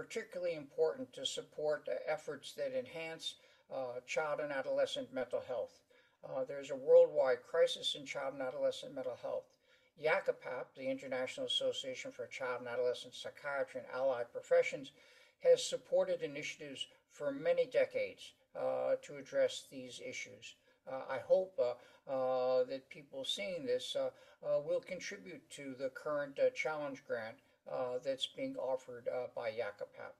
particularly important to support efforts that enhance uh, child and adolescent mental health. Uh, there's a worldwide crisis in child and adolescent mental health. IACAPAP, the International Association for Child and Adolescent Psychiatry and Allied Professions, has supported initiatives for many decades uh, to address these issues. Uh, I hope uh, uh, that people seeing this will contribute to the current challenge grant Uh, that's being offered uh, by IACAPAP.